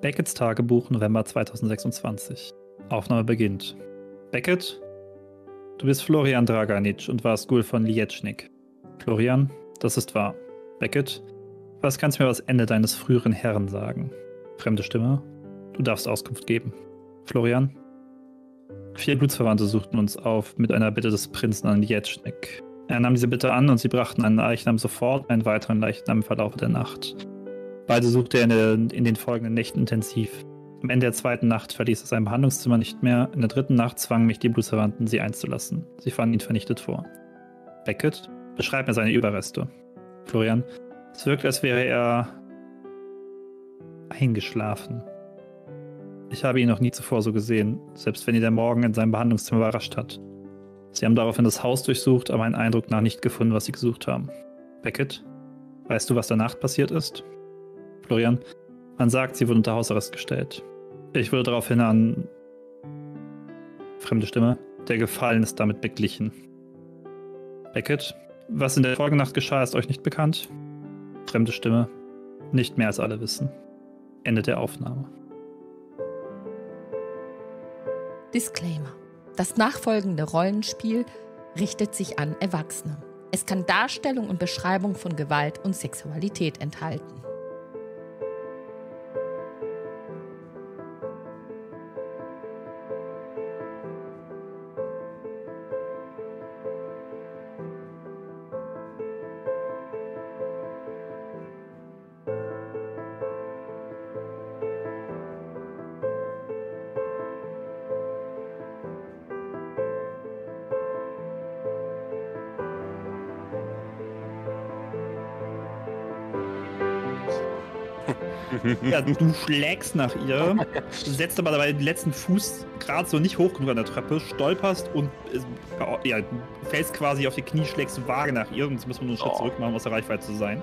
Becketts Tagebuch, November 2026. Aufnahme beginnt. Beckett, du bist Florian Draganic und warst Ghoul von Lietschnik. Florian, das ist wahr. Beckett, was kannst du mir über das Ende deines früheren Herrn sagen? Fremde Stimme, du darfst Auskunft geben. Florian, vier Blutsverwandte suchten uns auf mit einer Bitte des Prinzen an Lietschnik. Er nahm diese Bitte an und sie brachten einen Leichnam sofort, einen weiteren Leichnam im Verlauf der Nacht. Beide suchte er in, der, in den folgenden Nächten intensiv. Am Ende der zweiten Nacht verließ er sein Behandlungszimmer nicht mehr. In der dritten Nacht zwangen mich die Blutsverwandten, sie einzulassen. Sie fanden ihn vernichtet vor. Beckett, beschreib mir seine Überreste. Florian, es wirkt, als wäre er eingeschlafen. Ich habe ihn noch nie zuvor so gesehen, selbst wenn ihn der Morgen in seinem Behandlungszimmer überrascht hat. Sie haben daraufhin das Haus durchsucht, aber einen Eindruck nach nicht gefunden, was sie gesucht haben. Beckett, weißt du, was danach passiert ist? Florian. Man sagt, sie wurde unter Hausarrest gestellt. Ich würde daraufhin an. Fremde Stimme. Der Gefallen ist damit beglichen. Beckett. Was in der Folgenacht geschah, ist euch nicht bekannt? Fremde Stimme. Nicht mehr als alle wissen. Ende der Aufnahme. Disclaimer. Das nachfolgende Rollenspiel richtet sich an Erwachsene. Es kann Darstellung und Beschreibung von Gewalt und Sexualität enthalten. Ja, du schlägst nach ihr, setzt aber dabei den letzten Fuß gerade so nicht hoch genug an der Treppe, stolperst und äh, ja, fällst quasi auf die Knie, schlägst vage nach ihr und jetzt müssen wir nur einen Schritt Oh. zurück machen, um aus der Reichweite zu sein.